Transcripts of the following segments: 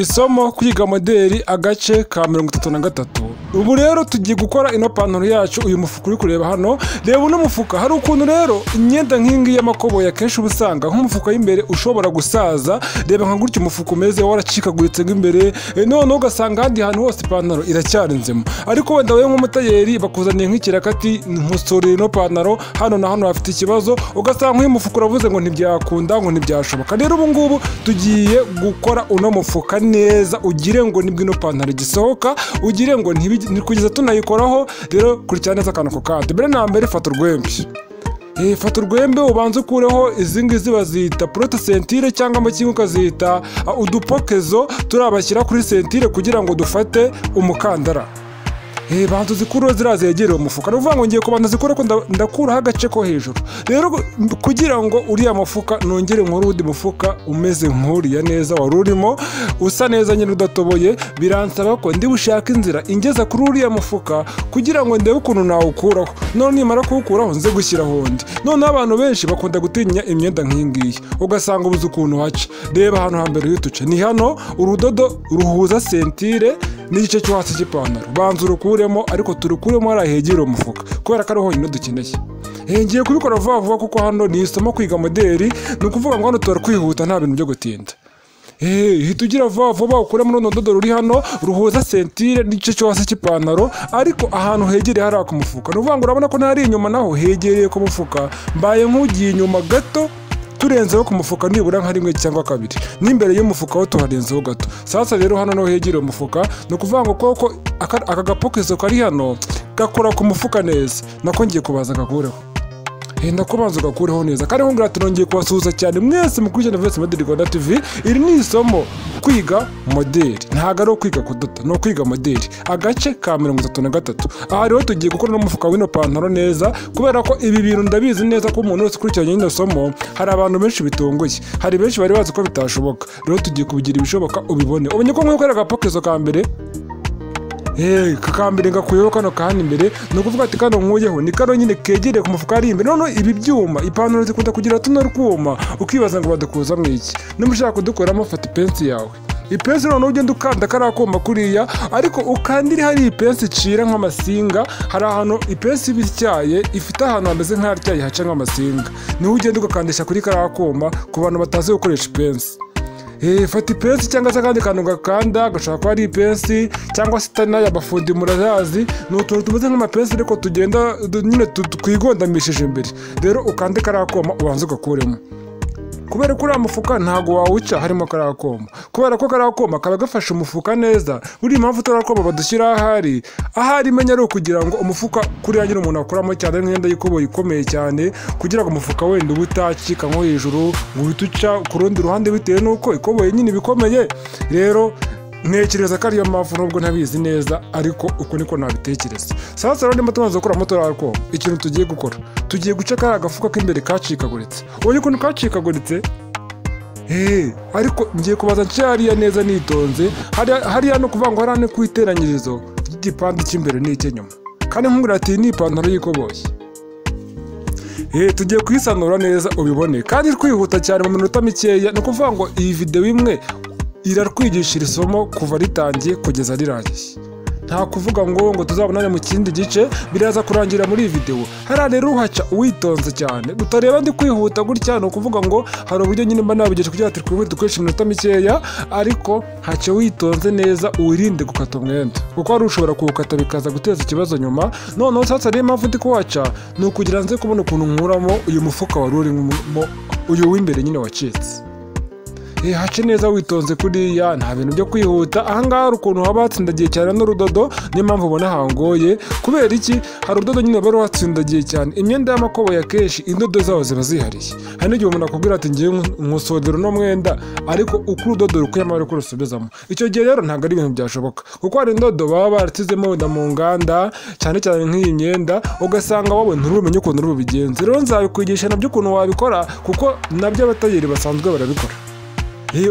isomo kwiga moderi agace ka mirongo itatu na gatatu. Ubu rero tugiye gukora ino pantaro yacu uyu mufuka uri kureba hano. Reba uno mufuka hari ukuntu rero imyenda nk'ingi y'amakoboyi akenshi uba usanga nk'umufuka w'imbere ushobora gusaza. Reba nka gutya umufuka umeze waracikaguritse nk'imbere eh, noneho ugasanga ahandi hantu hose ipantaro iracyari nzima. Ariko wenda wowe nk'umutayeri bakuzaniye nk'ikirakati nkusorera ino pantaro hano na hano hafite ikibazo. Ugasanga nk'uyu mufuka uravuze ngo ntibyakunda ngo ntibyashoboka. Rero ubu ngubu tugiye gukora uno mufuka. Neza ugire ngo ni bwo ino pantaro igisohoka ugire ngo kugeza tunayikoraho rero kurikira neza akantu ku kandi mbere na mbere fata urwembe. Eh, fata urwembe ubanze ukureho izi ngizi bazita porote sentire cyangwa mu kimwe ukazita ah, udupokezo turabashyira kuri sentire kugira ngo dufate umukandara. Eh, banza uzikureho ziriya zegereye umufuka ni ukuvuga ngo ngiye kubanza zikure ko nda- ndakuraho agace ko hejuru. Rero kugira ngo uriya mufuka nongere uwundi mufuka umeze nk'uriya neza wari urimo usa neza nyine udatoboye biransaba ko ndi bushake inzira ingeza kuri uriya mufuka kugira ngo ndebe ukuntu nawukuraho. None nimara kuwukuraho nze gushyiraho undi. Noneho abantu benshi bakunda gutinya imyenda nk'iyi ngiyi. Ugasanga ubuze ukuntu haca reba hano hambere y'utuce ni hano urudodo ruhuza sentire n'igice cyo hasi cy'ipantaro. Banza urukuremo ariko turukuremo hariya hegera umufuka kubera ko ari honyine dukeneye. Ngiye kubikora vuba vuba kuko hano ni isomo kwiga moderi ni ukuvuga ngo hano tuba kwihuta nta bintu byo gutinda. Hita ugira vuba vuba ukuremo runo dodo ruri hano ruhuza sentire n'igice cyo hasi cy'ipantaro ariko ahantu hegereye hariya ku mufuka. Ni ukuvuga ngo urabona ko ntari inyuma naho hegereye ku mufuka. Mbaye nk'ugiye inyuma gato turenzeho ku mufuka nibura nka rimwe cyangwa kabiri. N'imbere y'umufuka ho tuharenzeho gato. Sasa rero hano naho hegereye umufuka ni ukuvuga ngo koko aka gapokezo kari hano gakora ku mufuka neza. Nako ngiye kubaza gakureho henda ko banza ugakureho neza. Kandi nkubwira tunongeye kubasuhuza cyane. Mwese mukurikirana Voice Model Rwanda TV iri ni isomo kwiga moderi ntabwo ari ukwiga kudoda ni ukwiga moderi agace ka mirongo itatu na gatatu. Aha rero tugiye gukora n'umufuka w'ino pantaro neza kubera ko ibi bintu ndabizi neza ko umuntu wese ukurikiranye ino somo hari abantu benshi bitunguye. Hari benshi bari bazi ko bitashoboka. Rero tugiye kubigira ibishoboka ubibone. Umenye ko gukorera agapokezo ka mbere kakambere ngakuyeho kano kahandi imbere ni ukuvuga ati kano nkuyeho ni kano nyine kegereye ku mufuka ari imbere. Noneho ibi byuma ipantaro zikunda kugira tuno twuma ukibaza ngo badukuza mu iki? Niba ushaka kudukoramo fata ipensi yawe. Ipensi noneho ugenda ukanda kariya kuma kuriya ariko ukandire hari ipensi icira nk'amasinga hari ahantu ipensi iba ityaye ifite ahantu hameze nk'ahatyaye haca nk'amasinga. Niho ugenda ugakandisha kuri kariya kuma ku bantu batazi gukoresha ipensi. Fata ipensi cyangwa se akandi kantu gakanda gashobora kuba ari ipensi cyangwa se itari n'aya abafundi murayazi ni utuntu tumeze nk'amapensi ariko tugenda nyine twigondamishije imbere. Rero ukande kariya koma ubanza ugakuremo. Kubera ko uriya mufuka ntabwo wawuca harimo kariya koma kubera ko kariya koma kaba gafashe umufuka neza buriya impamvu turiya koma badushyira ahari. Ahari imenya ari ukugira ngo umufuka kuriya nyine umuntu akuramo cyane nk'imyenda y'ikoboyi ikomeye cyane kugira ngo umufuka wenda ube utacika nko hejuru ngo uhite uca ku rundi ruhande bitewe n'uko ikoboyi nyine iba ikomeye. Rero ntekereza ko ariyo mpamvu nubwo ntabizi neza ariko uko niko nabitekereza. Sasa rero niba tumaze gukuramo turiya koma ikintu tugiye gukora. Tugiye guca kariya gafuka k'imbere kacikaguritse. Ubonye ukuntu kacikaguritse? Hey, ariko ngiye kubaza nce hariya neza nitonze hariya no kuvuga ngo hariya ni ku iteranyirizo ry'igipande cy'imbere n'icy'inyuma kandi nkubwira ati ni ipantaro y'ikoboyi. Tugiye kuyisanura neza ubibone. Kandi twihuta cyane mu minota mikeya ni ukuvuga ngo iyi videwo imwe iratwigishira isomo kuva ritangiye kugeza rirangiye nta kuvuga ngo ngo tuzabonane mu kindi gice biraza kurangira muri iyi videwo hariya rero uhaca witonze cyane. Utareba ndi kwihuta gutya ni ukuvuga ngo hari uburyo nyine mba nabigeje kugira ngo twihute dukoreshe iminota mikeya ariko haca witonze neza wirinde gukata umwenda. Kuko wari ushobora kuwukata bikaza guteza ikibazo nyuma. Noneho sasa niyo mpamvu ndi kuhaca ni ukugira nze kubona ukuntu nkuramo uyu mufuka wari urimo uyu w'imbere nyine wacitse. Hace neza witonze kuriya nta bintu byo kwihuta. Ahangaha hari ukuntu haba hatsindagiye cyane n'urudodo niyo mpamvu ubona hangoye kubera iki? Hari urudodo nyine ruba ruhatsindagiye cyane. Imyenda y'amakoboyi akenshi indodo zaho ziba zihariye. Hari n'igihe umuntu akubwira ati ngiye nkusodera uno mwenda ariko uko urudodo rukuyemo ariko rusubizamo. Icyo gihe rero ntabwo ari ibintu byashoboka. Kuko hari indodo baba baratizemo wenda mu nganda cyane cyane nk'iyi myenda ugasanga wowe nturumenye ukuntu uri bubigenze rero nzabikwigisha na byo ukuntu wabikora kuko na byo abatayeri basanzwe barabikora. Eh,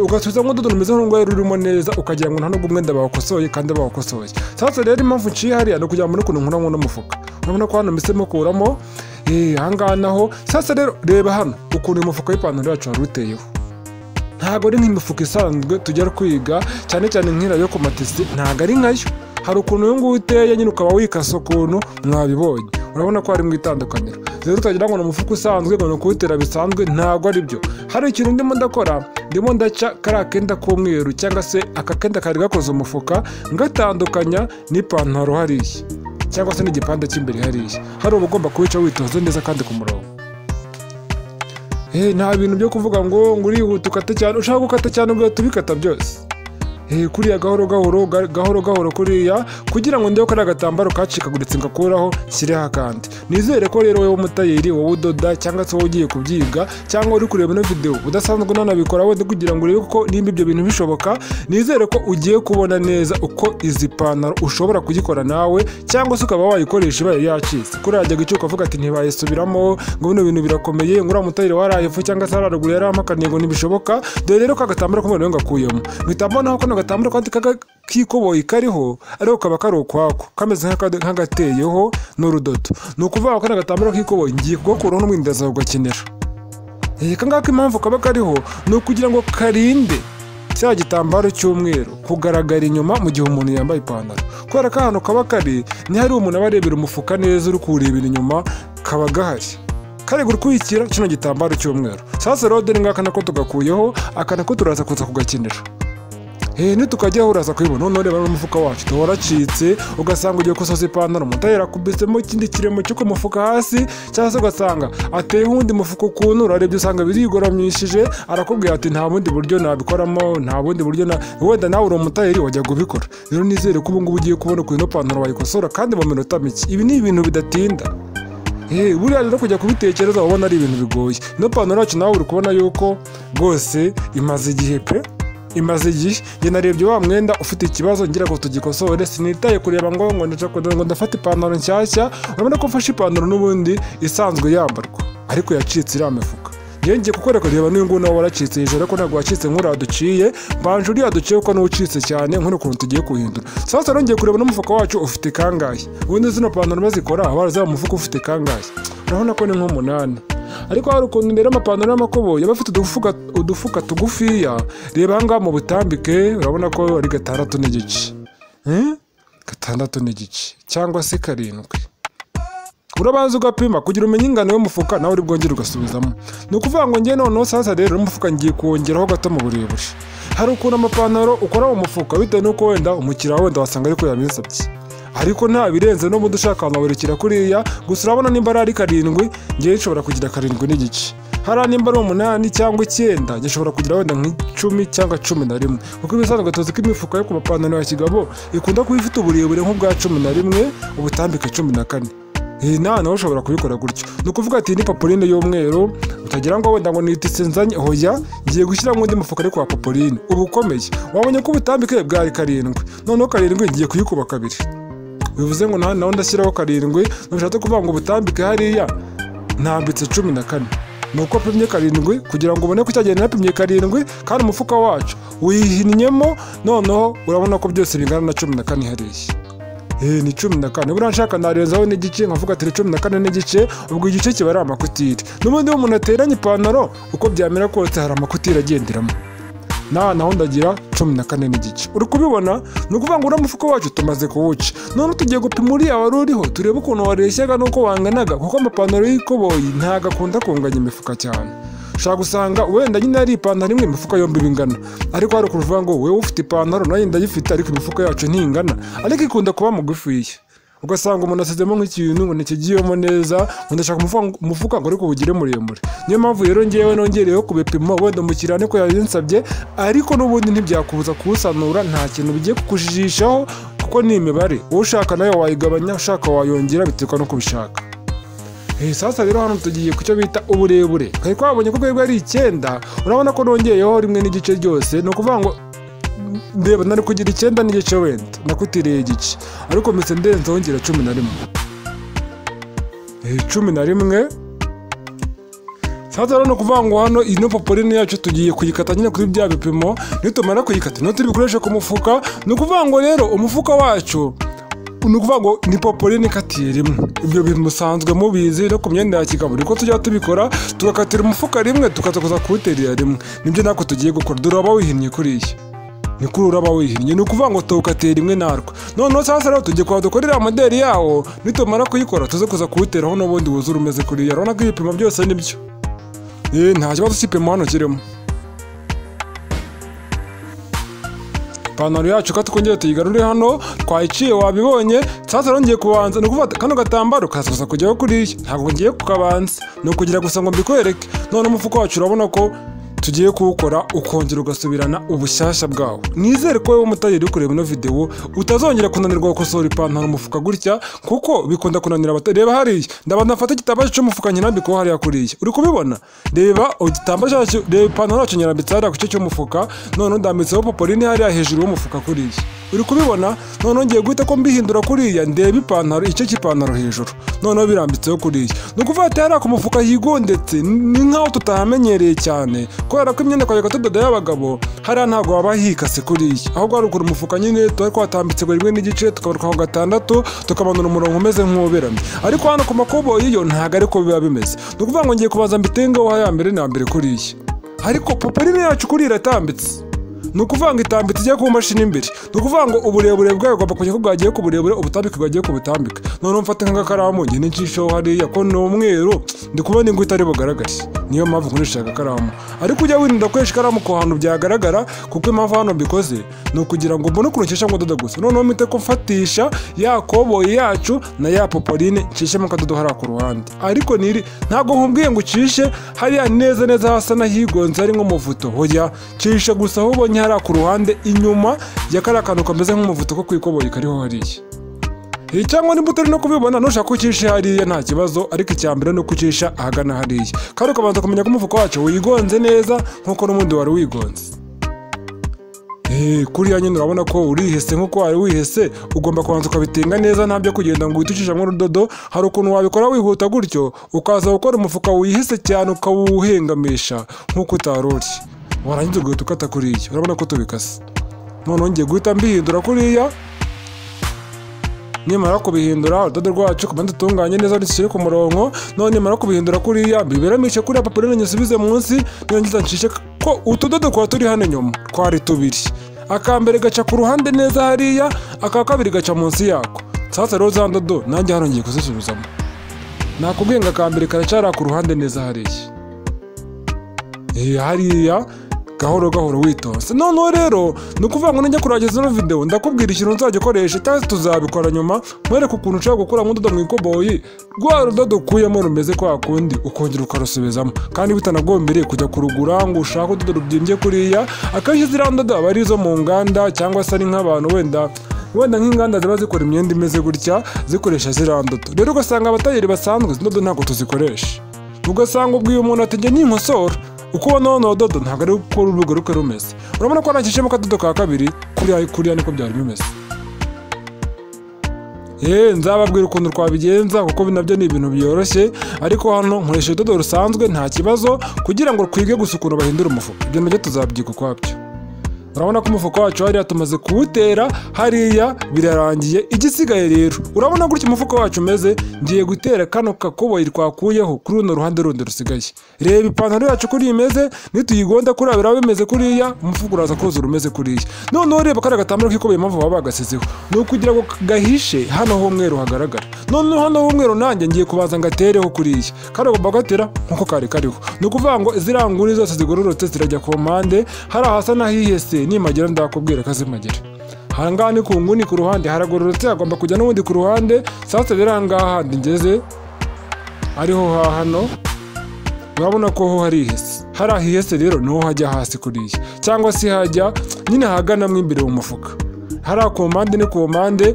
ugasubiza nk'udodo rumeze nk'urungwayi rurimo neza ukagira ngo nta nubwo umwenda bawukosoye kandi bawukosoye. Sasa rero impamvu nciye hariya ni ukugira ngo mbone ukuntu nkura nk'uno mufuka. Urabona ko hano mpisemo kuramo eh, ahangaha naho. Sasa rero reba hano ukuntu uyu mufuka w'ipantaro yacu wari uteyeho. Ntabwo ari nk'imifuka isanzwe tujya kwiga cyane cyane nk'iriya yo ku matisi ntabwo ari nkayo. Hari ukuntu uyu nguyu uteye nyine ukaba wikasa ukuntu mwabibonye. Urabona ko harimo itandukaniro. Rero utagira ngo ni umufuka usanzwe ngo ni ukuwutera bisanzwe ntabwo ari byo. Hari ikintu ndimo ndakora ndimo ndaca kariya kenda k'umweru cyangwa se aka kenda kari gakoze umufuka ngatandukanya n'ipantaro hariya cyangwa se n'igipande cy'imbere hariya. Hari uba ugomba kuwica witonze neza kandi ku murongo. Eh, nta bintu byo kuvuga ngo ngo urihuta ukata cyane ushaka gukata cyane ugahita ubikata byose. Kuriya gahoro gahoro ga- gahoro gahoro kuriya kugira ngo ndebe ko ari agatambaro kacikaguritse ngakuraho nshyireho akandi. Nizere ko rero wowe umutayeri wowe udoda cyangwa se wowe ugiye kubyiga cyangwa uri kureba ino videwo udasanzwe unanabikora wenda kugira ngo urebe ko nimba ibyo bintu bishoboka nizere ko ugiye kubona neza uko izi pantaro ushobora kuyikora nawe cyangwa se ukaba wayikoresha ibaye yacitse. Kuri yajyaga icyo ukavuga ati ntibayisubiramo ngo bino bintu birakomeye ngo uriya mutayeri waraye epfo cyangwa se hararuguru yarampakaniye ngo ntibishoboka dore rero ko agatambaro k'umweru ngakuyemo. Mpita mbona ko kano gatambaro kandi k'ikoboyi kariho ariko kaba kari ukwako. Kameze nk'agateyeho n'urudodo. Ni ukuvuga ngo kano gatambaro k'ikoboyi ngiye kugakuraho n'umwindaza ugakenera aka ngaka impamvu kaba kariho ni ukugira ngo karinde cya gitambaro cy'umweru kugaragara inyuma mu gihe umuntu yambaye ipantaro. Kubera ko ahantu kaba kari ntihari umuntu aba arebera umufuka neza uri kuwurebera inyuma kaba gahari. Kari gukurikira kino gitambaro cy'umweru. Sasa rero dore ngaka nako tugakuyeho aka nako turaza kuza kugakenera Eh, nitukajyaho uraza kubibona noneho reba n'umufuka wacu tuba waracitse ugasanga ugiye gusoza ipantaro umutayeri akubisemo ikindi kiremo cyo ku mufuka hasi cyangwa se ugasanga ateyeho uwundi mufuka ukuntu urarebye usanga birigoramyishije arakubwira ati nta bundi buryo nabikoramo nta bundi buryo wenda nawe uri umutayeri wajya kubikora rero nizere ko ubu ngubu ugiye kubona ukuntu ino pantaro wayikosora kandi mu minota mike. Ibi ni ibintu bidatinda. Eh, buriya rero kujya kubitekereza ubona ari ibintu bigoye. Ino pantaro yacu nawe uri kubona yuko rwose imaze igihe pe. Imaze igihe njye narebye wa mwenda ufite ikibazo ngira ngo tugikosore. Sinitaye kureba ngo ngo ngo ndafata ipantaro nshyashya urabona ko mfashe ipantaro n'ubundi isanzwe yambarwa. Ariko yacitse iriya mifuka. Ngiye kukwereka reba n'uyu nguyu nawe waracitse hejuru ariko ntabwo wacitse nk'uriya duciye mbanje uriya duciye kuko n'uwucitse cyane nk'uno ukuntu tugiye kuhindura sasa rero ngiye kureba n'umufuka wacu ufite kangahe ubundi zino pantaro bazikora baraza umufuka ufite kangahe urabona ko ni nk'umunani. Ariko hari ukuntu rero amapantaro y'amakoboyi aba afite udufuka, tugufiya. Reba aha ngaha mu butambike urabona ko ari gatandatu n'igice. Gatandatu n'igice cyangwa se karindwi. Urabanza ugapima kugira umenye ingano y'umufuka nawe uri bwongere ugasubizamo. Ni ukuvuga ngo njye noneho sasa rero umufuka ngiye kuwongeraho gato mu burebure. Hari ukuntu amapantaro ukora mu mufuka bitewe n'uko wenda umukiriya wenda wasanga ariko yabisabye. Ariko nta birenze n'ubundi ushaka wamuberekera kuriya gusa urabona nimba ari karindwi ngewe nshobora kugira karindwi n'igice. Hariya nimba ari umunani cyangwa icyenda gishobora kugira wenda nk'icumi cyangwa cumi na rimwe. Kuko ibisanzwe tuzi ko imifuka yo ku mapantaro ya kigabo ikunda kuba ifite uburebure nk'ubwa cumi na rimwe ubutambike cumi na kane. Iyi nawe nawe ushobora kubikora gutyo ni ukuvuga ati ni papuline y'umweru utagira ngo wenda ngo nitise nzanye hoya ngiye gushyiramo undi mufuka ariko wa papuline. Uba ukomeye wabonye ko ubutambike bwari karindwi. Noneho karindwi ngiye kuyikuba kabiri. Bivuze ngo nawe ndashyiraho karindwi ntushatse kuvuga ngo ubutambike hariya? Ntambitse cumi na kane. Ni uko apimye karindwi kugira ngo ubone ko cyagiye napimye karindwi kandi umufuka wacu wihinnyemo noneho urabona ko byose bingana na cumi na kane hariya. Eh, ni cumi na kane. Buriya nshaka narenzaho n'igice nkavuga ati ni cumi na kane n'igice. Ubwo igice kiba ari amakutiri n'ubundi iyo umuntu ateranye ipantaro uko byamera kose hari amakutiri agenderamo naha naho ndagira cumi na kane n'igice. Uri kubibona? Ni ukuvuga ngo uriya mufuka wacu tumaze kuwuca. None tugiye gupima uriya wari uriho turebe ukuntu wareshyaga n'uko wanganaga kuko amapantaro y'ikoboyi ntabwo akunda kunganya imifuka cyane. Ushobora gusanga wenda nyine ari ipantaro imwe imifuka yombi bingana. Ariko hari ukuvuga ngo wowe ufite ipantaro nanjye ndayifite ariko imifuka yacu ntingana. Ariko ikunda kuba mugufiya ugasanga umuntu asizemo nk'ikintu ngo ntikigiyemo neza ngo ndashaka umufuka- ngo ariko uwugire muremure. Niyo mpamvu rero ngewe nongereyeho ku bipimo wenda umukiriya niko yabinsabye ariko n'ubundi ntibyakubuza kuwusanura nta kintu bigiye kukujijishaho kuko ni imibare. Wowe ushaka na yo wayigabanya ushaka wayongera biterwa n'uko ubishaka Eh, sasa rero hano tugiye ku cyo bita uburebure. Kari twabonye ko bwari ari icyenda urabona ko nongeyeho rimwe n'igice ryose ni ukuvuga ngo ndeba nari kugira icyenda n'igice wenda nakutiriye igice. Ariko mpise ndenzeho ngira cumi na rimwe. Eh, cumi na rimwe. Rero ni ukuvuga ngo hano ino papuline yacu tugiye kuyikata nyine kuri bya bipimo nitumara kuyikata niyo turi bukoreshe ku mufuka. Ni ukuvuga ngo rero umufuka wacu ni ukuvuga ngo ni popoline ikatiye rimwe ibyo bintu musanzwe mubizi no ku myenda ya kigabo niko tujya tubikora tugakatira umufuka rimwe tukaza kuza kuwuterera rimwe. Nibyo natwe tugiye gukora. Dore uraba wihinnye kuriya. Ni kuri uraba wihinnye. Ni ukuvuga ngo tuwukatira rimwe narwo. Noneho sasa rero tugiye kuba dukorera moderi yawo nitumara kuyikora tuze kuza kuwuteraho n'ubundi wuzura umeze kuriya. Urabona ko ibipimo byose ni byo Eh, nta kibazo cy'ipimo hano kirimo. Ipantaro yacu ko tukongera tuyigarure hano twayiciye wabibonye sasa rero ngiye kubanza ni ukuvuga kano gatambaro kaza kujyaho kuriya. Ntabwo ngiye kukabanza. Ni ukugira gusa ngo mbikwereke. None umufuka wacu urabona ko tugiye kuwukora ukongera ugasubirana ubushyashya bwawo nizere ko wowe umutayeri uri kureba ino videwo utazongera kunanirwa gukosora ipantaro umufuka gutya kuko bikunda kunanira abatari reba hariya ndabanza mfate igitambaro cy'umufuka nyirambikeho hariya kuriya uri kubibona? Reba igitambaro cyacu reba ipantaro yacu nyirambitse hariya ku gice cy'umufuka noneho ndambitseho popoline hariya hejuru y'umufuka kuriya uri kubibona? Noneho ngiye guhita ko mbihindura kuriya ndeba ipantaro igice cy'ipantaro hejuru. Noneho birambitseho kuriya ni ukuvuga ati hariya ku mufuka higondetse ni nk'aho tutahamenyereye cyane. Kubera ko imyenda twajyaga tudoda y'abagabo hariya ntabwo waba hikase kuriya ahubwo haruguru umufuka nyine tuba twatambitse ngo rimwe n'igice tukabaruka ku gatandatu tukamanura umurongo umeze nk'uberamye ariko hano ku makoboyi yo ntabwo ariko biba bimeze. Ni ukuvuga ngo ngiye kubanza mbitengeho haya mbere na mbere kuriya ariko popoline yacu kuriya iratambitse ni ukuvuga ngo itambitse ijya ku mashini imbere ni ukuvuga ngo uburebure bwayo ugomba kujya ko bwagiye ku burebure ubutambike bwagiye ku butambike. Noneho mfate nk'agakaramu njye n'icisheho hariya. Ko ni umweru? Ndi kubona ingwa itari bugaragare. Niyo mpamvu nkoresha agakaramu ariko ujya wirinda gukoresha ikaramu ku hantu byagaragara kuko impamvu hano mbikoze ni ukugira ngo mbone ukuntu ncisha ngo gusa. Noneho mpite ko mfatisha ya koboyi yacu na ya popoline nshishemo akadodo hariya ku ruhande. Ariko niri ntabwo nkubwiye ngo ucishe. Hariya neza neza hasa n'ahigonze ari nk'umuvuto. Hoya cisha gusa aho ubonye hariya ku ruhande inyuma ya kariya kantu kameze nk'umuvuto ko ku ikoboyi kariho hariya. Cyangwa nimba utari no kubibona nushaka ucisha hariya nta kibazo ariko icya mbere ni uko ucisha ahagana hariya. Kandi ukabanza kumenya ko umufuka wacu wigonze neza nk'uko n'ubundi wari wigonze. Kuriya nyine urabona ko urihese nk'uko wari wihese ugomba kubanza ukabitinga neza ntabyo kugenda ngo uhite ucishamo urudodo hari ukuntu wabikora wihuta gutyo ukaza gukora umufuka wihese cyane ukawuhengamisha nk'uko utari uri warangiza ugahita ukata kuriya urabona ko tubikase. Noneho ngiye guhita mbihindura kuriya. Nimara kubihindura urudodo rwacu kubanza dutunganye neza dushyire ku murongo. None nimara kubihindura kuriya biberamishe kuriya papuro nyisubize munsi. Niyongeza nshishe ko utudodo kuba turi hano inyuma. Twari tubiri. Akambere gaca ku ruhande neza hariya aka kabiri gaca munsi yako. Sasa rero za ndodo nanjye hano ngiye kuzisubizamo. Nakubwiye ngo akambere karacara ku ruhande neza hariya. Hariya. Gahoro gahoro witonze noneho rero ni ukuvuga ngo nijya kurangiza ino videwo ndakubwira ikintu nzajya ukoresha cyangwa tuzabikora nyuma mwereke ukuntu ushobora gukora nk'udodo mu ikoboyi rwa rudodo ukuyemo rumeze kwa kundi ukongera ukarusubizamo kandi bitanagombere kujya kurugura ngo ushake udodo rubyimbye kuriya akenshi ziriya ndodo aba ari izo mu nganda cyangwa se ari nk'abantu wenda wenda nk'inganda ziba zikora imyenda imeze gutya zikoresha ziriya ndodo rero ugasanga abatayeri basanzwe izi ndodo ntabwo tuzikoresha. Ugasanga ubwiye umuntu ati njye ninkosora uko ubona hano dodo ntabwo ari uko rugaruka rumeze. Urabona ko nakishemo akadodo ka kabiri kuriya kuriya niko byari bimeze. Yeee nzababwira ukuntu twabigenza kuko na byo ni ibintu byoroshye ariko hano nkoresha urudodo rusanzwe nta kibazo kugira ngo twige gusa ukuntu bahindura umufuka. Ibyo na byo tuzabyiga ukwabyo. Urabona ko umufuka wacu hariya tumaze kuwutera hariya birarangiye igisigaye rero. Urabona gutya umufuka wacu umeze? Ngiye gutera kano kakoboyi twakuyeho kuri runo ruhande rundi rusigaye. Reba ipantaro yacu kuri imeze nituyigonda kuriya biraba bimeze kuriya umufuka uraza kuzura umeze kuriya. Noneho reba kariya gatambaro k'ikoboyi impamvu baba bagasizeho. Ni ukugira ngo gahishe hano h'umweru hagaragara. Noneho hano h'umweru nanjye ngiye kubanza ngatereho kuriya. Kari ugomba gatera nk'uko kari kariho. Ni ukuvuga ngo ziriya nguni zose zigororotse zirajya ku mpande hari ahasa n'ahihese. Nimagera ndakubwira ko azimagera ahangaha ni ku nguni ku ruhande. Haragororotse hagomba kujya n'ubundi ku ruhande. Sasa rero ahangaha ngeze. Ariho ha hano. Urabona ko ho hari ihese. Hari ahihese rero ni ho hajya hasi kuriya cyangwa se hajya nyine haganamo imbere mu mufuka. Hariya ku mpande ni ku mpande.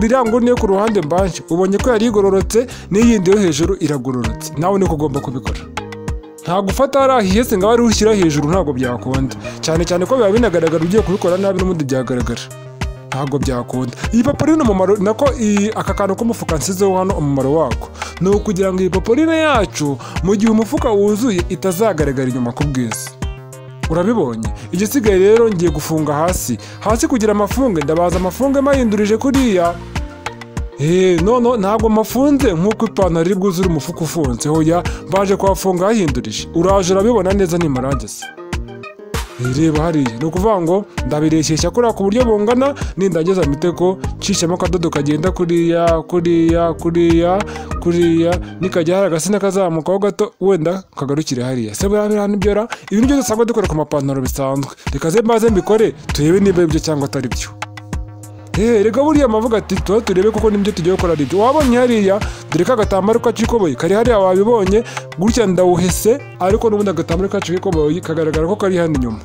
Ririya nguni yo ku ruhande mbanje ubonye ko yari igororotse n'iyindi yo hejuru iragororotse. Nawe niko ugomba kubikora. Ntabwo ufata hariya hihese ngo abe ushyira hejuru ntabwo byakunda. Cyane cyane ko biba binagaragara ugiye kubikora nabi n'ubundi byagaragara. Ntabwo byakunda. Iyi paporine umumaro nako aka kantu k'umufuka nsizeho hano umumaro wako. Ni ukugira ngo iyi paporine yacu mu gihe umufuka wuzuye itazagaragara inyuma ku bwiza urabibonye? Igisigaye rero ngiye gufunga hasi. Hasi kugira amafunge ndabaza amafunge mayindurije kuriya. None ntabwo mafunze nk'uko ipantaro iri bwuzure umufuka ufunze. Hoya mbaje kuhafunga hahindurije. Uraje urabibona neza nimarangeze reba hariya. Ni ukuvuga ngo ndabireshyeshya kuriya ku buryo bungana nindangiza miteko ncishamo akadodo kagenda kuriya kuriya kuriya kuriya nikajya hari agasina kazamukaho gato wenda kagarukire hariya. Se buriya biriya ni byo ra? Ibi ni byo dusanga dukora ku mapantaro bisanzwe. Reka ze mbaze mbikore turebe niba ibyo cyangwa atari byo. Reka buriya amavuga ati tuba turebe kuko ni byo tugiye gukora ari byo wabonye hariya dore ko agatambaro kacikoboye kari hariya wabibonye gutya ndawuhese ariko n'ubundi agatambaro kacikoboye kagaragara ko kari hano inyuma.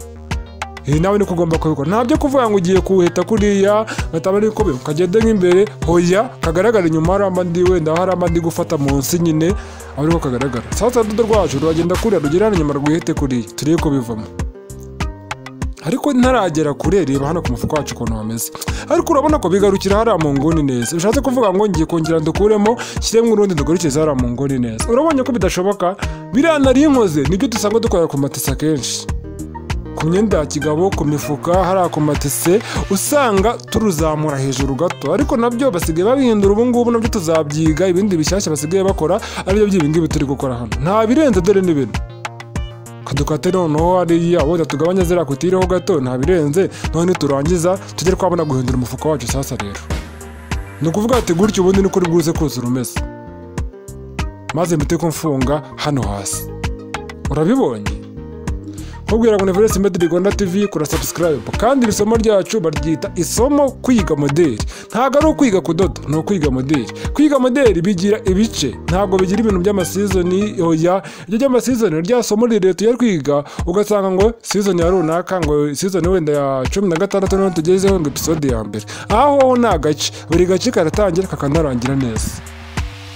Nawe niko ugomba kubikora. Nta byo kuvuga ngo ugiye kuwuheta kuriya agatambaro kikoboye kagende nk'imbere hoya kagaragara inyuma hari amandi wenda hari amandi gufata munsi nyine ariko kagaragara. Sasa urudodo rwacu ruragenda kuriya rugera inyuma rwihete kuriya. Turebe ko bivamo. Ariko ntaragera kure reba hano ku mufuka wacu ukuntu hameze. Ariko urabona ko bigarukira hariya mu nguni neza. Bishatse kuvuga ngo ngiye kongera dukuremo shyiremo urundi dugarukize hariya mu nguni neza. Urabonye ko bidashoboka? Biriya nari nkoze ni byo dusanga dukora ku matisi akenshi. Ku myenda ya kigabo ku mifuka hariya ku matise usanga turuzamura hejuru gato. Ariko na byo basigaye babihindura ubu ngubu na byo tuzabyiga ibindi bishyashya basigaye bakora ari byo by'ibingibi turi gukora hano. Nta birenze dore n'ibintu. Kadukate noneho hariya wenda tugabanya ziriya kutireho gato nta birenze none niturangiza tujye twabona guhindura umufuka wacu sasa rero. Ni ukuvuga ati gutyo ubundi niko uri bwuze kuzura umeze. Maze mpite ko mfunga hano hasi. Urabibonye? Nkubwira ngo ni Voice Media Rwanda TV kura subscribe kandi iri somo ryacu baryita isomo kwiga modeli ntabwo ari ukwiga kudoda ni ukwiga modeli kwiga modeli bigira ibice. Ntabwo bigira ibintu by'amasizoni oya. Ibyo by'amasizoni rya somo rirerire tujya twiga ugasanga ngo sizoni ya runaka ngo sizoni wenda ya cumi na gatandatu ni ho tugezeho ngo episode ya mbere. Aho ho ni agace buri gace karatangira kakanarangira neza.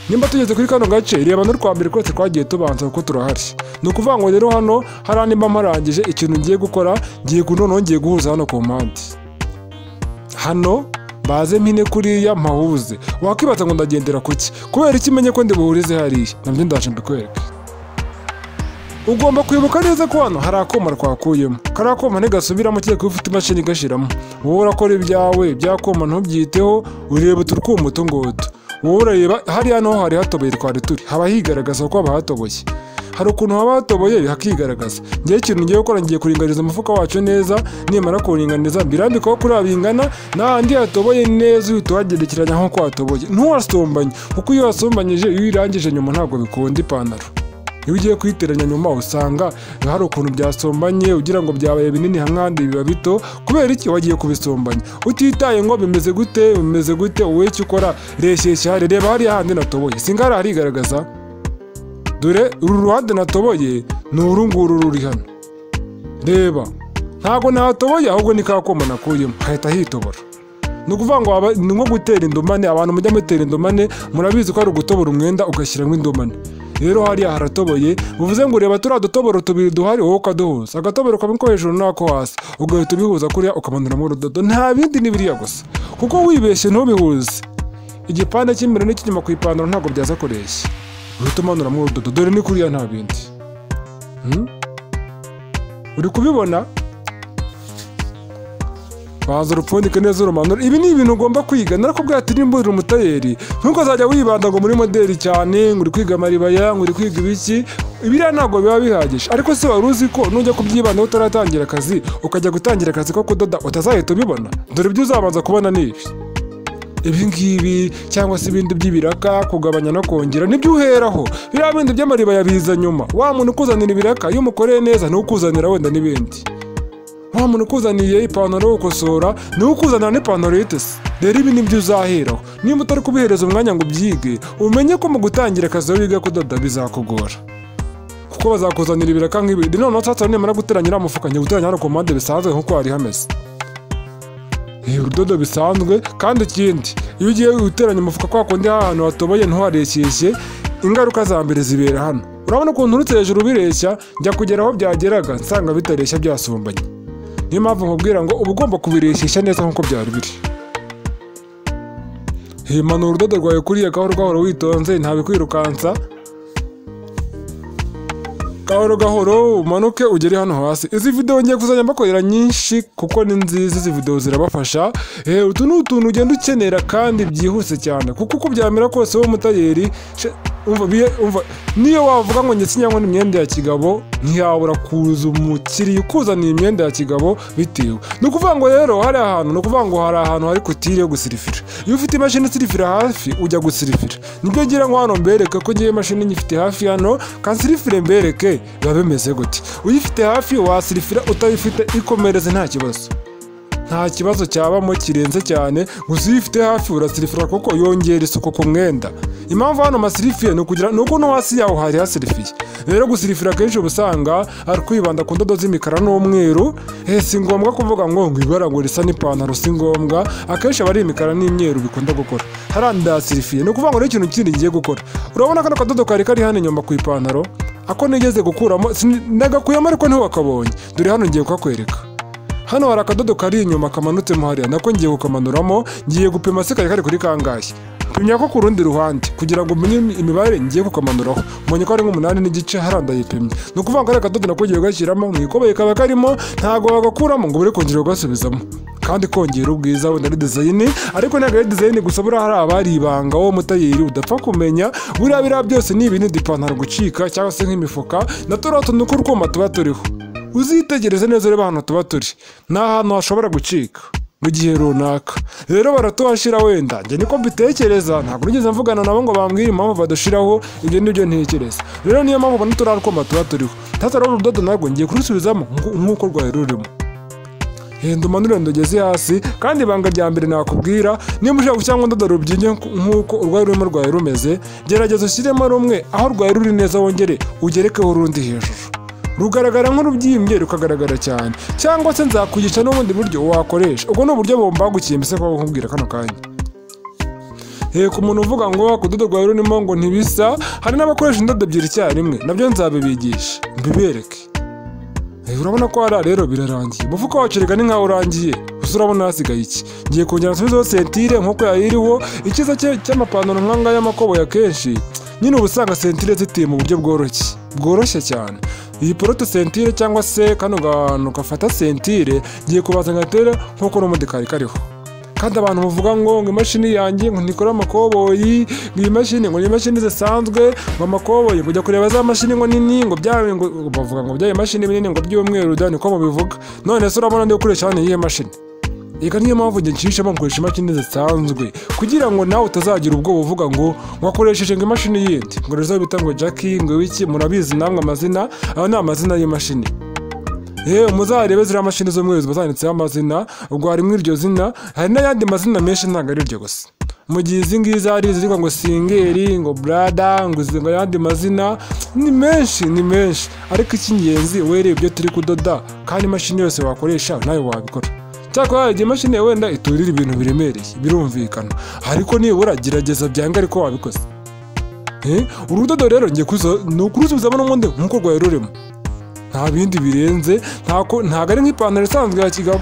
Nimba tugeze kuri kano gace reba n'urwa mbere kose twagiye tubanza kuko turahari. Ni ukuvuga ngo rero hano hariya nimba mparangije ikintu ngiye gukora ngiye noneho ngiye guhuza hano ku mpande. Hano baze mpine kuriya mpahuze. Wakwibaza ngo ndagendera kuki kubera iki menye ko ndi buhurize hariya? Nabyo ndaje mbikwereke. Ugomba kwibuka neza ko hano hari akuma twakuyemo. Kariya kuma ntigasubiramo kereka iyo ufite imashini igashyiramo wowe urakora ibyawe bya kuma ntubyiteho ureba utu twuma utu ngutu wowe urareba hariya naho hari hatoboye twari turi. Haba higaragaza ko haba hatoboye. Hari ukuntu haba hatoboye hakigaragaza. Ngewe ikintu ngiye gukora ngiye kuringaniza umufuka wacu neza nimara kuwuringaniza mbirambikaho kuri bingana n'ahandi hatoboye neza uhita uhagerekeranya nk'uko hatoboye. Ntuwasumbanye kuko iyo wasumbanyije iyo uyirangije nyuma ntabwo bikunda ipantaro. Iyo ugiye kuyiteranya nyuma usanga hari ukuntu byasumbanye ugira ngo byabaye binini hamwandi biba bito kubera iki wagiye kubisumbanya utitaye ngo bimeze gute bimeze gute wowe icyo ukora? Reshyeshya reba hariya handi natoboye. Singara harigaragaza dore uru ruhande natoboye ni uru nguru ruri hano. Reba ntabwo nahatoboye ahubwo ni ka nakuyemo. Hahita hitobora. Ni ukuvuga ngo ni nko gutera indomane abantu mujya mutera indomane murabizi ko ari ugutobora umwenda ugashyiramo indomane rero hariya haratoboye bivuze ngo ureba turiya dutoboro tubiri duhari wowe ukaduhuza agatoboro kamwe ko hejuru n'ako hasi. Ugahita ubihuza kuriya ukamanuramo urudodo. Nta bindi ni biriya gusa. Kuko wibeshye ntubihuze. Igipande cy'imbere n'icy'inyuma ku ipantaro ntabwo byaza kureshya. Uhita umanuramo urudodo. Dore ni kuriya nta bindi. Uri kubibona? Banza urupfundike neza urumanura. Ibi ni ibintu ugomba kwiga. Narakubwira ati nimba uri umutayeri ntukazajya wibanda ngo muri modeli cyane ngo uri kwiga amaribaya ngo uri kwiga ibiki. Ibiriya ntabwo biba bihagije. Ariko se wari uzi ko nujya kubyibandaho utaratangira akazi ukajya gutangira akazi ko kudoda utazahita ubibona. Dore ibyo uzabanza kubona ni ibi. Ibi ngibi cyangwa se ibindi by'ibiraka kugabanya no kongera ni byo uheraho. Biriya bindi by'amaribaya biza nyuma. Wa muntu ukuzanira ibiraka iyo umukoreye neza ni we ukuzanira wenda n'ibindi. Wa muntu ukuzaniye ipantaro yo gukosora ni we ukuzanira n'ipantaro y'itesi rero ibi ni byo uzaheraho niba utari kubihereza umwanya ngo ubyige umenye ko mu gutangira akazi wiga kudoda bizakugora. Kuko bazakuzanira ibiraka nk'ibindi. Noneho sasa nimara guteranya uriya mufuka njya guteranya hano ku mpande bisanzwe nk'uko hari hameze. Urudodo bisanzwe kandi ikindi iyo ugiye guteranya umufuka kwa kundi ahantu hatoboye ntuhareshyeshye ingaruka za mbere zibera hano. Urabona ukuntu urutse hejuru bireshya njya kugera aho byageraga nsanga bitareshya byasumbanye. Niyo mpamvu nkubwira ngo uba ugomba kubireshyeshya neza nk'uko byari biri. Himanura urudodo rwawe kuriya gahoro gahoro witonze ntabikwirukansa gahoro gahoro umanuke ugere hano hasi. Izi video ngiye kuzajya mbakorera nyinshi kuko ni nziza izi video zirabafasha. Eh utu ni utuntu ugenda ukenera kandi byihuse cyane. Kuko uko byamera kose wowe mutayeri umva niyo wavuga ngo njye sinyanywa imyenda ya kigabo. Ntiyabura kuza umukiriya ukuzaniye imyenda ya kigabo bitewe. Ni ukuvuga ngo rero hari ahantu ni ukuvuga ngo hari ahantu hari kutire yo gusirifira. Iyo ufite imashini isirifira hafi ujya gusirifira. Nibyo ngira ngo hano mbereke ko ngiye imashini nyifite hafi hano kansirifire mbereke biba bimeze gute. Uyifite hafi wasirifira utayifite ikomereze nta kibazo. Nta kibazo cyabamo kirenze cyane gusa iyo hafi urasirifira kuko yongera isuku ku mwenda. Impamvu hano masirifiye ni ukugira ni uko no hasi yaho hari hasirifiye. Rero gusirifira akenshi uba usanga ari kwibanda ku ndodo z'imikara n'umweru eh, si ngombwa kuvuga ngo ngo ibara ngo risa n'ipantaro si ngombwa akenshi aba ari imikara n'imyeru bikunda gukora. Hariya ndasirifiye ni ukuvuga ngo rero ikintu kindi ngiye gukora. Urabona kano kadodo kari kari hano inyuma ku ipantaro ako nigeze gukuramo nagakuyemo ariko ntiwakabonye. Dore hano ngiye kukakwereka. Hano hari akadodo kari inyuma kamanutsemo hariya nako ngiye kukamanuramo ngiye gupima se kari kari kuri kangahe. Pimya ko ku rundi ruhande kugira ngo umenye imibare ngiye kukamanuraho. Mbonye ko ari nk'umunani n'igice hariya ndayipimye ni ukuvuga ngo ari akadodo nako ugiye ugashyiramo mu ikoboyi kaba karimo ntabwo wagakuramo ngo ubure kongera ugasubizamo. Kandi kongera ubwiza wenda ari dizayini ariko ntabwo ari dizayini gusa buriya hari abari ibanga wowe mutayeri udapfa kumenya buriya biriya byose ni ibintu ipantaro gucika cyangwa se nk'imifuka na turiya tuntu tw'urwuma tuba turiho. Uzitegereze neza urebe ahantu tuba turi. Ni ahantu hashobora gucika. Mu gihe runaka. Rero baratuhashyira wenda. Njye niko mbitekereza ntabwo nigeze mvugana nabo ngo bambwire impamvu badushyiraho ibyo ni byo ntekereza. Rero niyo mpamvu ubona turiya twuma tuba turiho. Tatari urudodo narwo ngiye kurusubizamo nku- nk'uko rwari rurimo. Henda umanure ndogeze hasi kandi ibanga rya mbere nakubwira niba ushaka gushyiramo urudodo rubyinnye nk'uko urwari rurimo rwawe rumeze gerageza ushyiremo rumwe aho rwari ruri neza wongere ugerekeho urundi hejuru. Rugaragara nk'urubyimbye rukagaragara cyane. Cyangwa se nzakugisha n'ubundi buryo wakoresha. Ubwo ni uburyo bumbagukiye mbese kuba nkubwira kano kanya? He ku muntu uvuga ngo akudodo rwawe rurimo ngo ntibisa hari n'abakoresha indodo ebyiri icyarimwe na byo nzabibigisha. Mbibereke. Urabona ko hariya rero birarangiye. Umufuka wacu reka ni nkaho urangiye. Gusa urabona hasigaye iki? Ngiye kongera nsubizeho sentire nk'uko yayiriho icyiza cy'amapantaro nk'anga y'amakoboyi akenshi nyine uba usanga sentire ziteye mu buryo bworoshye. Bworoshye cyane. Iyi porote sentire cyangwa se kano kantu gafata sentire ngiye kubazanya rero nk'uko n'ubundi kari kariho. Kandi abantu bavuga ngo ngo imashini yanjye ngo ntikora amakoboyi ngo iyi mashini ngo ni imashini zisanzwe ngo amakoboyi ngo ujya kureba za mashini ngo nini ngo byawe ngo bavuga ngo byayo mashini binini ngo by'umweru da niko mubivuga none se urabona ndi gukoresha hano iyihe mashini? Eka niyo mpamvu njye nshishamo nkoresha imashini zisanzwe. Kugira ngo nawe utazagira ubwoba uvuga ngo wakoresheje ngo imashini yindi. Ngo rezo bita ngo jackie ngo wiki murabizi namwe amazina aba ni amazina y'imashini. Yewe muzarebe ziriya mashini z'umweru ziba zanditseho amazina ubwo harimo iryo zina hari n'ayandi mazina menshi ntabwo ari iryo gusa. Mu gihe izi ngizi hari izitwa ngo singeri ngo brada ngo izi ngo ayandi mazina ni menshi ni menshi. Ariko icy'ingenzi wereye ibyo turi kudoda kandi imashini yose wakoresha nawe wabikora. Cyakora hari igihe imashini yawe wenda iturira ibintu biremereye birumvikana. Ariko nibura gerageza byange ariko wabikoze. Urudodo rero ngiye ukurusubizamo n'ubundi nk'uko rwari rurimo. Nta bindi birenze ntabwo ari nk'ipantaro isanzwe ya kigabo.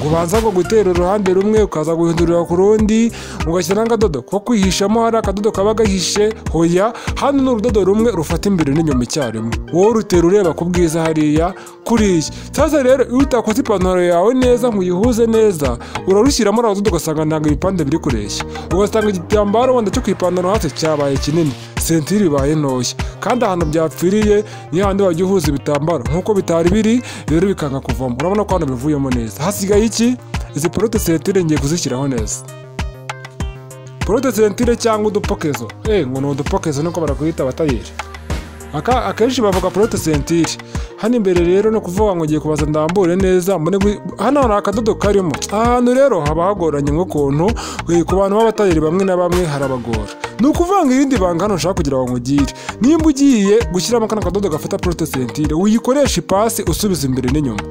Ngo ubanza ngo gutera uruhande rumwe ukaza guhindurira ku rundi ugashyira n'akadodo ko kwihishamo hari akadodo kaba gahishe hoya hano ni urudodo rumwe rufata imbere n'inyuma icyarimwe. Wowe urutera ureba ku bwiza hariya kuriya sasa rero iyo utakoze ipantaro yawe neza ngo uyihuze neza urarushyiramo uradodo ugasanga ntabwo ibipande biri kureshya. Ugasanga igitambaro wenda cyo ku ipantaro hasi cyabaye kinini. Sentire ibaye ntoya kandi ahantu byapfiriye ni hahandi wajya uhuza ibitambaro. Nk'uko bitari biri rero bikanga kuvamo. Urabona ko hano bivuyemo neza. Hasigaye iki? Izi porote sentire ngiye kuzishyiraho neza. Porote sentire cyangwa udupokezo? Eh ngo ni udupokezo niko barakwita abatayeri. Akenshi bavuga porote sentire hano imbere rero ni ukuvuga ngo ngiye kubaza ndambure neza hano hari akadodo karimo. Ahantu rero haba hagoranye nk'ukuntu eh, ku bantu b'abatayeri bamwe na bamwe harabagora. Ni ukuvuga ngo irindi banga hano nshaka kugira ngo nkugire nimba ugiye gushyiramo kano kadodo gafata porote sentire uyikoresha ipasi usubiza imbere n'inyuma.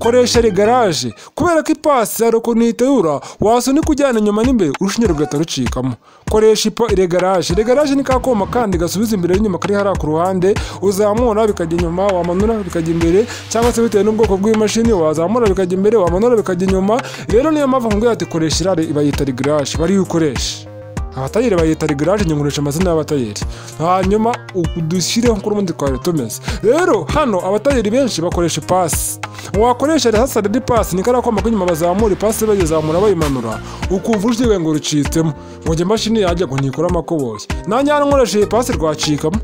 Koresha regaraje kubera ko ipasi hari ukuntu iterura wasunika ujyana inyuma n'imbere urushinge rugahita rucikamo. Koresha regaraje regaraje ni ka koma kandi gasubiza imbere n'inyuma kari hariya ku ruhande uzamura bikajya inyuma wamanura bikajya imbere cyangwa se bitewe n'ubwoko bw'imashini wazamura bikajya imbere wamanura bikajya inyuma. Rero niyo mpamvu nkubwira ati koresha irare bayita regaraje bariyo ukoresha abatayeri bayita regaraje nyungurisha amazina y'abatayeri. Hanyuma dushyireho kuri ubundi twari tumeze. Rero hano abatayeri benshi bakoresha ipasi. Wakoresha rehasa redi pasi ni kariya koma k'inyuma bazamura ipasi bayizamura bayimanura. Ukumva urushyiga ngo rucitsemo ngo njye imashini yajya ngo ntikore amakoboyi nanjye hano nkoresheje ipasi rwacikamo.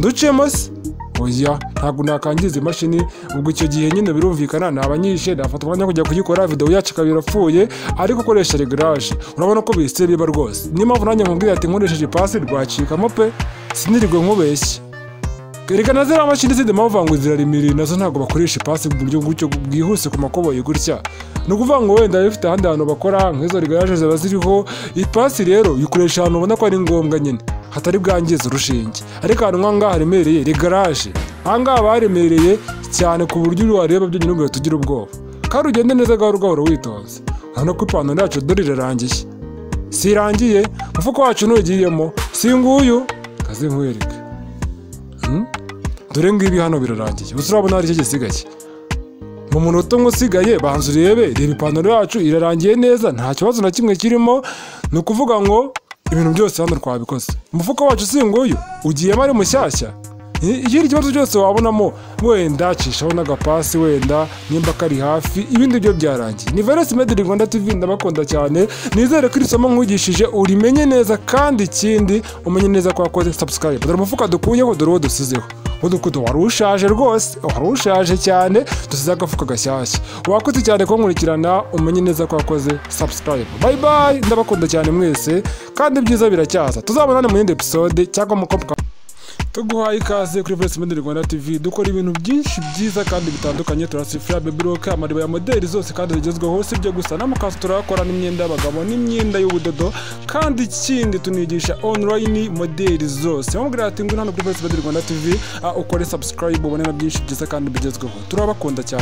Duciyemo se. Oya ntabwo nakangiza imashini ubwo icyo gihe nyine birumvikana nabanyishe nafata umwanya kujya kuyikora videwo yacu ikaba irapfuye ariko ukoresha regaraje urabona ko bihise biba rwose. Niyo mpamvu nanjye nkubwira ati nkoresheje ipasi rwacikamo pe sinirirwe nkubeshye reka na ziriya mashini zindi mpamvu ngo ziraremereye na zo ntabwo bakoresha ipasi mu buryo gutyo bwihuse ku makoboyi gutya? Ni ukuvuga ngo wenda bifite ahandi hantu bakora nk'izo regaraje ziba ziriho ipasi rero uyikoresha ahantu ubona ko ari ngombwa nyine hatari bwangiza urushinge. Ariko ahantu nk'ahangaha haremereye regaraje ahangaha haba haremereye cyane ku buryo wareba byonyine ugahita ugira ubwoba. Kandi ugende neza gahoro gahoro witonze urabona ko ipantaro yacu dore irarangiye. Si irangiye umufuka wacu ntugiyemo si nguyu kaze nkwereke dore ngibi hano birarangiye gusa urabona hari icyo gisigaye. Mu munota umwe usigaye banza urebe reba ipantaro yacu irarangiye neza. Nta kibazo na kimwe kirimo. Ni ukuvuga ngo ibintu byose hano twabikoze. Umufuka wacu si nguyu. Ugiyemo ari mushyashya. Ikindi kibazo cyose wabonamo wenda cishaho n'agapasi wenda nimba kari hafi ibindi byo byarangiye. Ni veresi medi rwanda tv ndabakunda cyane. Nizere ko iri somo nkwigishije urimenye neza kandi ikindi umenye neza ko wakoze sabusikaribe dore umufuka dukuyeho dore uwo dusizeho. Udukudo wari ushaje rwose wari ushaje cyane dusize agafuka gashyashya wakoze cyane kunkurikirana umenye neza ko wakoze sabusikaribe bayi bayi ndabakunda cyane mwese kandi ibyiza biracyaza. Tuzabonane mu yindi episode cyangwa mu kopu tuguhaye ikaze kuri Voice Media Rwanda TV dukora ibintu byinshi byiza kandi bitandukanye. Turasifira baby rock amariba ya modeli zose kandi zigezweho. Si byo gusa n'amakanzu turakora n'imyenda y'abagabo n'imyenda y'ubudodo kandi ikindi tunigisha online modeli zose. Wamubwira ati ngwino hano kuri Voice Media Rwanda TV ukore subscribe ubone na byinshi byiza kandi bigezweho. Turabakunda cyane.